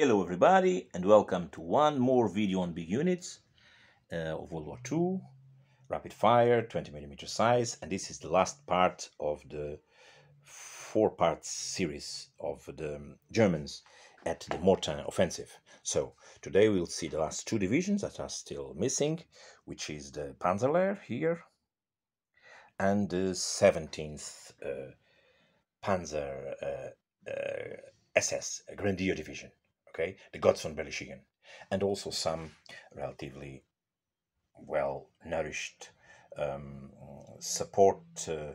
Hello everybody and welcome to one more video on big units uh, of World War II, rapid fire, 20mm size, and this is the last part of the four-part series of the Germans at the Mortain offensive. So today we'll see the last two divisions that are still missing, which is the Panzerlehr here and the 17th uh, Panzer uh, uh, SS Grenadier Division okay, the Gotz von Berlichingen, and also some relatively well nourished um, support uh,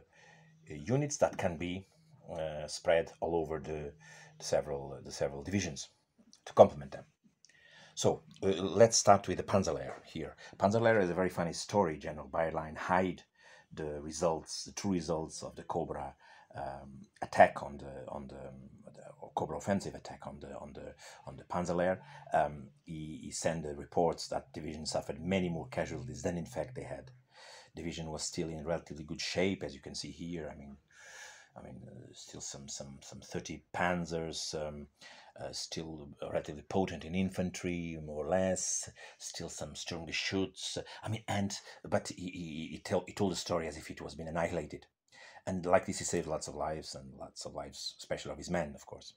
units that can be uh, spread all over the, the several the several divisions to complement them. So uh, let's start with the Panzerlehr here. Panzerlehr is a very funny story. General Bayerlein hide the results, the true results of the Cobra um, attack on the on the Cobra offensive attack on the on the on the Panzerlehr, um, he, he sent the reports that division suffered many more casualties than in fact they had. Division was still in relatively good shape, as you can see here. I mean, I mean, uh, still some some some thirty Panzers. Um, uh, still relatively potent in infantry, more or less. Still some Sturmgeschütz. I mean, and but he he, he, tell, he told the story as if it was been annihilated, and like this, he saved lots of lives and lots of lives, especially of his men, of course.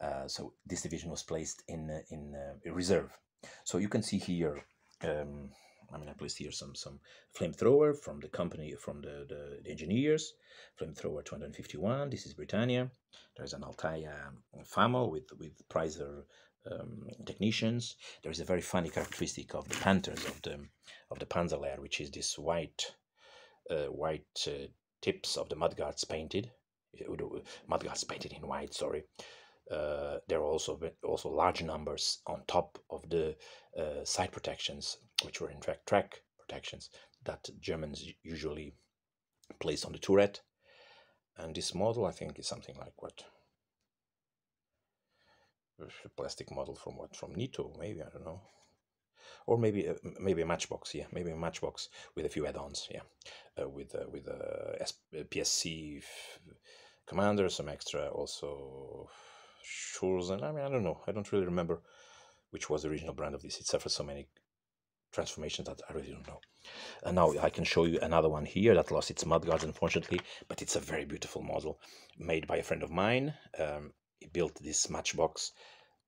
Uh, so this division was placed in uh, in uh, reserve. So you can see here. Um, I mean, I placed here some some flamethrower from the company from the, the, the engineers. Flamethrower 251. This is Britannia. There's an Altaya FAMO with with Preiser um, technicians. There is a very funny characteristic of the Panthers of the of the Panzerlehr, which is this white uh, white uh, tips of the mudguards painted. Mudguards painted in white. Sorry, uh, there are also also large numbers on top of the uh, side protections, which were in fact track protections that Germans usually place on the turret. And this model, I think, is something like what a plastic model from what from NATO, maybe I don't know, or maybe a, maybe a matchbox, yeah, maybe a matchbox with a few add-ons, yeah, uh, with uh, with a PSC commander, some extra also Schurz, and I mean, I don't know. I don't really remember which was the original brand of this. It suffered so many transformations that I really don't know. And now I can show you another one here that lost its mudguards, unfortunately, but it's a very beautiful model made by a friend of mine. Um, he built this matchbox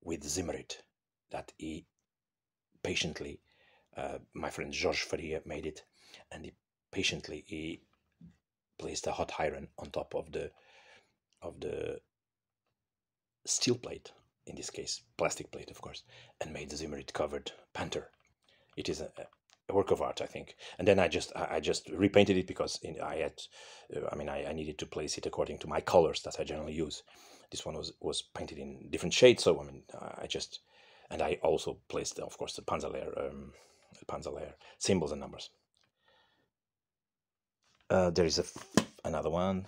with Zimmerit that he patiently, uh, my friend Georges Faria made it, and he patiently he placed a hot iron on top of the of the steel plate, in this case, plastic plate, of course, and made the Zimmerit covered Panther. It is a, a, work of art, I think. And then I just I, just repainted it because in, I had, uh, I mean, I, I needed to place it according to my colors that I generally use. This one was was painted in different shades, so I mean, I just, and I also placed, of course, the Panzerlehr, um, symbols and numbers. Uh, there is a another one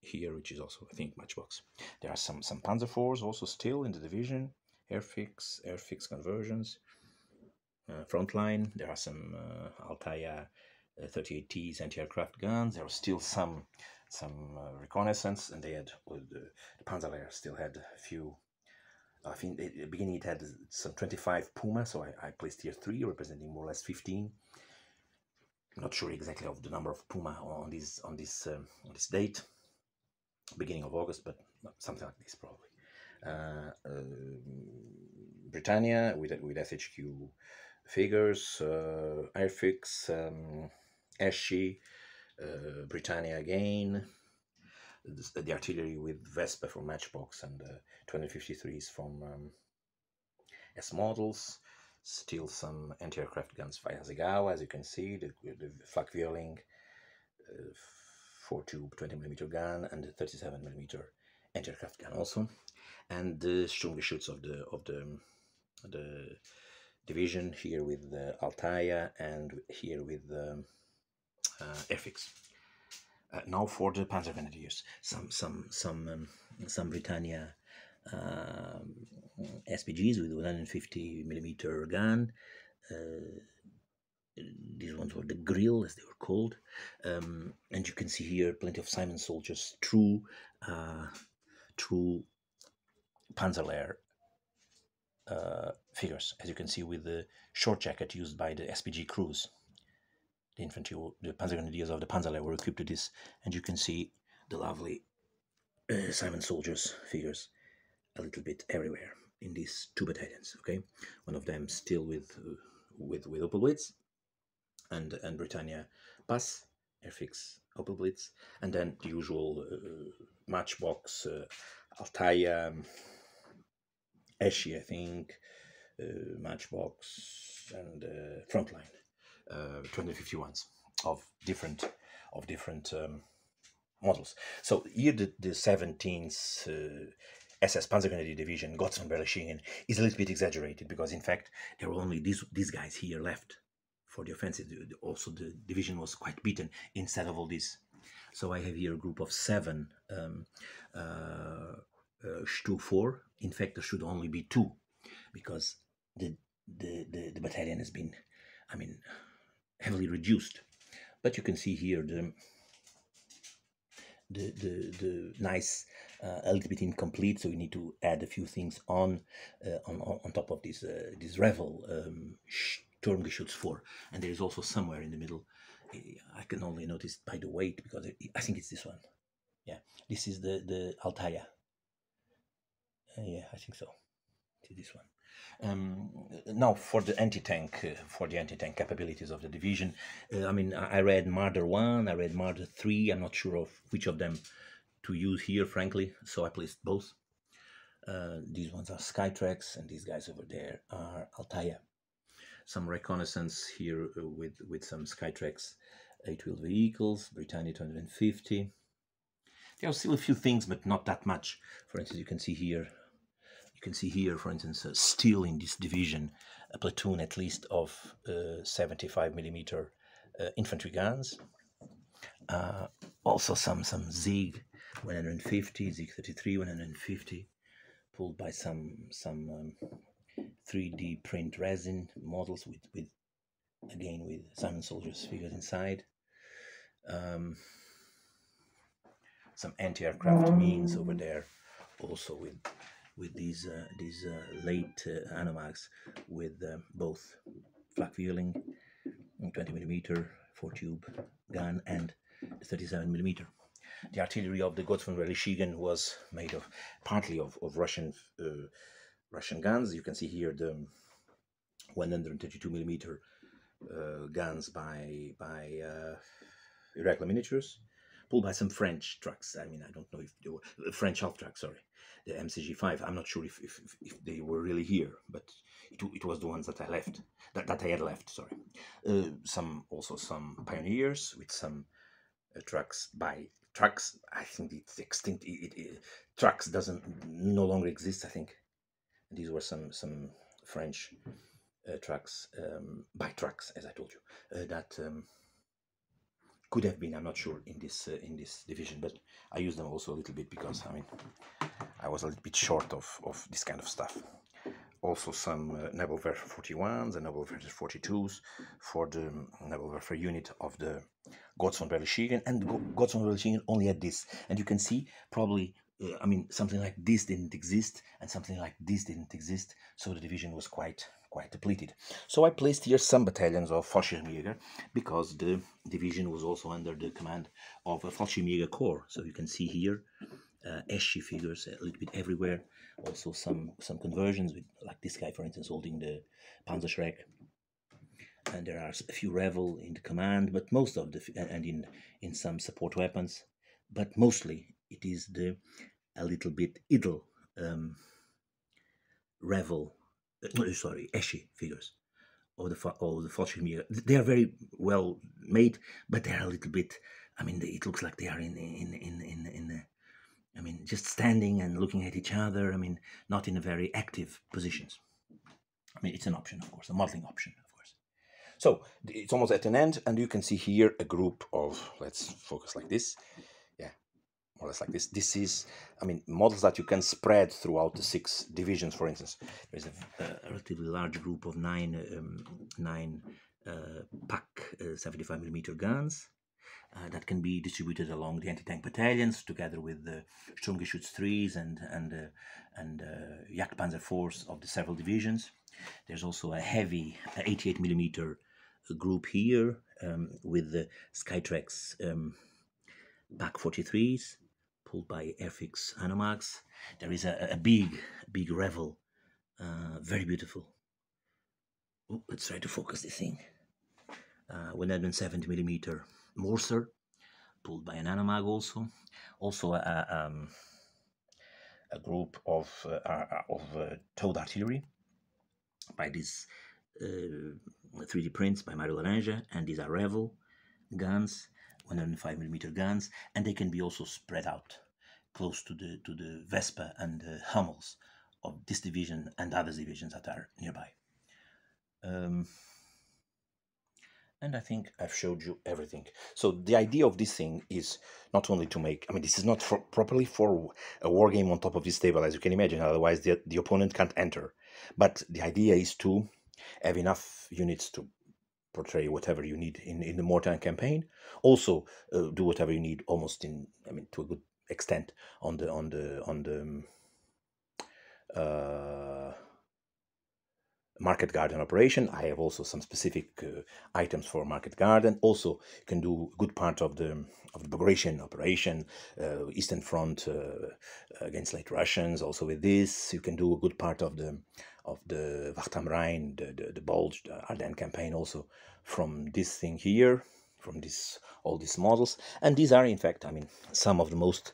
here, which is also, I think, Matchbox. There are some, some Panzer IVs also still in the division, airfix, airfix conversions, uh, frontline. There are some uh, Altaya uh, 38Ts anti-aircraft guns. There are still some some uh, reconnaissance, and they had well, the, the still had a few. I think at the beginning it had some 25 Puma, so I, I placed here three, representing more or less 15. Not sure exactly of the number of Puma on this on this um, on this date beginning of August, but something like this probably. Uh, uh, Britannia with with SHQ figures, uh, Airfix, um, uh, Britannia again, the, artillery with Vespa from Matchbox and uh, 253s from um, S models. Still some anti-aircraft guns via Hasegawa, as you can see, the, the flak Vierling, uh, 4 tube 20 millimeter gun and the 37 millimeter anti-aircraft gun also, and the Sturmgeschütz of the of the the division here with the Altaya and here with the uh, Airfix. Uh, now for the Panzer Grenadiers, some some some um, some Britannia um, SPGs with 150 millimeter gun. Uh, these ones were the grill as they were called um, and you can see here plenty of Simon soldiers true uh, true Panzerlehr uh, figures, as you can see with the short jacket used by the SPG crews. The infantry, the panzer grenadiers of the Panzerlehr were equipped with this, and you can see the lovely uh, Simon soldiers figures a little bit everywhere in these two battalions. Okay, one of them still with uh, with with Opel Blitz, and and Britannia Pass Airfix Opel Blitz, and then the usual uh, Matchbox uh, Altaya, um, ESCI, I think, uh, Matchbox, and uh, Frontline, uh, 251s of different of different um, models. So here the, the 17th uh, SS Panzergrenadier Division, Gotz von Berlichingen, is a little bit exaggerated because in fact there were only these, these guys here left for the offensive. Also the division was quite beaten instead of all this. So I have here a group of seven um, uh, uh, Stu 4. In fact, there should only be two because the, the, the, the battalion has been, I mean, heavily reduced. But you can see here the the the, the nice uh, a little bit incomplete. So we need to add a few things on uh, on, on top of this uh, this Revell um, Sturmgeschütz 4 and there is also somewhere in the middle I can only notice by the weight because I think it's this one. Yeah this is the the Altaya uh, yeah I think so. It's this one um, now, for the anti-tank, uh, for the anti-tank capabilities of the division, uh, I mean, I, read Marder one, I read Marder three. I'm not sure of which of them to use here, frankly. So I placed both. Uh, these ones are Skytrex, and these guys over there are Altaya. Some reconnaissance here uh, with with some Skytrex eight-wheel vehicles, Britannia 250. There are still a few things, but not that much. For instance, you can see here can see here, for instance, uh, still in this division, a platoon at least of uh, 75 millimeter uh, infantry guns. Uh, also some some sIG 150, sIG 33 150, pulled by some some um, 3D print resin models with with again with Simon Soldiers figures inside. Um, some anti-aircraft means over there, also with with these uh, these uh, late uh, with um, both flak Vierling, 20 millimeter four tube gun and 37 millimeter. The artillery of the Gotz von Berlichingen was made of partly of, of Russian uh, Russian guns. You can see here the 132 millimeter uh, guns by by uh, Iraqi miniatures, pulled by some French trucks. I mean, I don't know if they were French half trucks. Sorry, the MCG5. I'm not sure if, if, if they were really here, but it, it was the ones that I left, that, that I had left, sorry. Uh, some Also some Pioneers with some uh, trucks by trucks. I think it's extinct. It, it, it, trucks doesn't no longer exist, I think. These were some, some French uh, trucks, um, by trucks, as I told you, uh, that um, could have been, I'm not sure, in this uh, in this division, but I use them also a little bit because, I mean, I was a little bit short of, of this kind of stuff. Also some uh, Nebelwerfer 41s and Nebelwerfer 42s for the Nebelwerfer unit of the Gotz von Berlichingen. And Gotz von Berlichingen only had this. And you can see probably, uh, I mean, something like this didn't exist and something like this didn't exist. So the division was quite quite depleted. So I placed here some battalions of Fallschirmjäger because the division was also under the command of a Fallschirmjäger Corps. So you can see here uh, ESCI figures a little bit everywhere. Also some some conversions with like this guy, for instance, holding the Panzerschreck. And there are a few Revell in the command, but most of the and in in some support weapons, but mostly it is the a little bit idle um, Revell, Uh, sorry, ESCI figures of the of the Fallschirmjäger. They are very well made, but they are a little bit. I mean, it looks like they are in in in in in uh, I mean, just standing and looking at each other. I mean, not in a very active positions. I mean, it's an option, of course, a modeling option, of course. So it's almost at an end, and you can see here a group of, let's focus like this. More or less like this. This is, I mean, models that you can spread throughout the six divisions, for instance. There's a, a relatively large group of nine, um, nine uh, PaK uh, 75 millimeter guns uh, that can be distributed along the anti-tank battalions together with the Sturmgeschütz 3s and and uh, and uh, Jagdpanzer 4s of the several divisions. There's also a heavy 88 millimeter group here um, with the Skytrex um, PaK 43s pulled by Airfix Hanomags. There is a, a big, big Revell. uh, very beautiful. Ooh, let's try to focus this thing. Uh, 170 millimeter Morser, pulled by an Hanomag also. Also a, um, a group of, uh, uh of uh, towed artillery by these 3D uh, prints by Mario Laranja, and these are Revell guns, 105 millimeter guns, and they can be also spread out close to the to the Vespa and the Hummels of this division and other divisions that are nearby. Um, and I think I've showed you everything. So the idea of this thing is not only to make, I mean, this is not for, properly for a war game on top of this table, as you can imagine, otherwise the, the opponent can't enter. But the idea is to have enough units to portray whatever you need in, in the Mortain campaign. Also uh, do whatever you need almost in, I mean, to a good extent on the, on the, on the, um, uh, market garden operation. I have also some specific uh, items for market garden. Also, you can do a good part of the of the Bagration operation, uh, Eastern Front uh, against late Russians. Also with this, you can do a good part of the of the Wacht am Rhein, the, the, the Bulge, the Ardennes campaign also from this thing here, from this all these models. And these are in fact, I mean, some of the most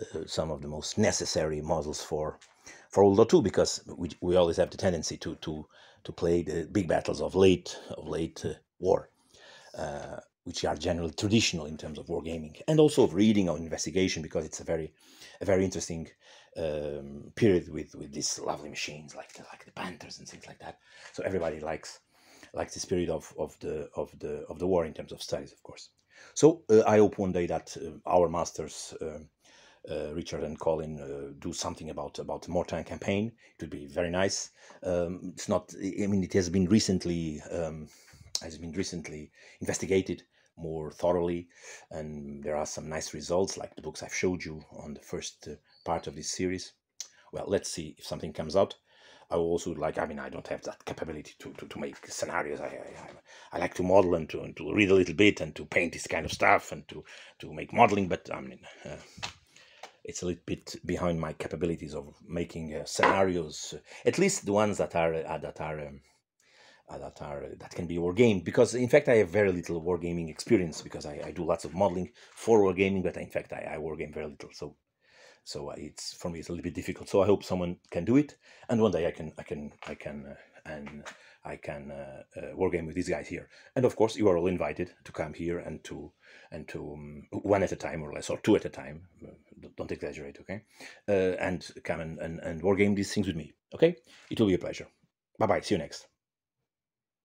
uh, some of the most necessary models for for War II because we, we always have the tendency to to to play the big battles of late of late uh, war, uh, which are generally traditional in terms of wargaming and also of reading or investigation because it's a very a very interesting um, period with with these lovely machines like the, like the Panthers and things like that. So everybody likes likes this period of, of the of the of the war in terms of studies, of course. So uh, I hope one day that uh, our masters. Um, uh, Richard and Colin uh, do something about about the Mortain campaign. It would be very nice. Um, it's not. I mean, it has been recently um, has been recently investigated more thoroughly, and there are some nice results, like the books I've showed you on the first uh, part of this series. Well, let's see if something comes out. I also like, I mean, I don't have that capability to, to, to make scenarios. I, I, I like to model and to, and to read a little bit and to paint this kind of stuff and to, to make modeling, but I mean, uh, it's a little bit behind my capabilities of making uh, scenarios, uh, at least the ones that are uh, that are um, uh, that are that can be wargamed. Because in fact, I have very little wargaming experience because I, I do lots of modeling for wargaming, but in fact, I, I wargame very little. So so uh, it's for me it's a little bit difficult. So I hope someone can do it, and one day I can I can I can uh, and I can uh, uh, wargame with these guys here. And of course, you are all invited to come here and to and to um, one at a time or less, or two at a time. Don't exaggerate, okay? Uh, and come and, and, and wargame these things with me, okay? It will be a pleasure. Bye bye. See you next.